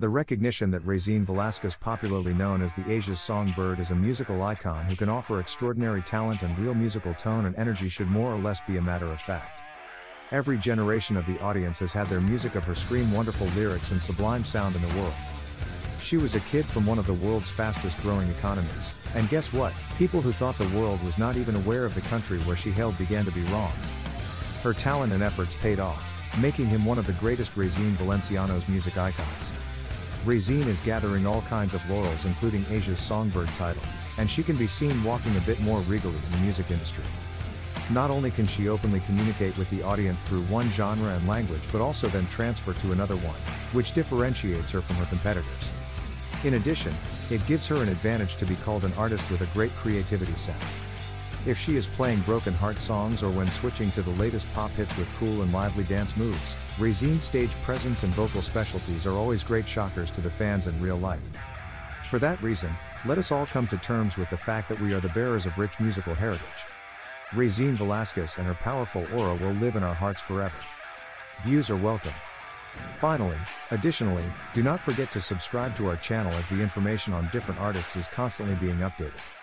The recognition that Regine Velasquez, popularly known as the Asia's songbird, is a musical icon who can offer extraordinary talent and real musical tone and energy should more or less be a matter of fact. Every generation of the audience has had their music of her scream wonderful lyrics and sublime sound in the world. She was a kid from one of the world's fastest growing economies, and guess what? People who thought the world was not even aware of the country where she hailed began to be wrong. Her talent and efforts paid off, making him one of the greatest Regine Valenciano's music icons. Regine is gathering all kinds of laurels including Asia's songbird title, and she can be seen walking a bit more regally in the music industry. Not only can she openly communicate with the audience through one genre and language but also then transfer to another one, which differentiates her from her competitors. In addition, it gives her an advantage to be called an artist with a great creativity sense. If she is playing broken heart songs or when switching to the latest pop hits with cool and lively dance moves, Regine's stage presence and vocal specialties are always great shockers to the fans in real life. For that reason, let us all come to terms with the fact that we are the bearers of rich musical heritage. Regine Velasquez and her powerful aura will live in our hearts forever. Views are welcome. Finally, additionally, do not forget to subscribe to our channel as the information on different artists is constantly being updated.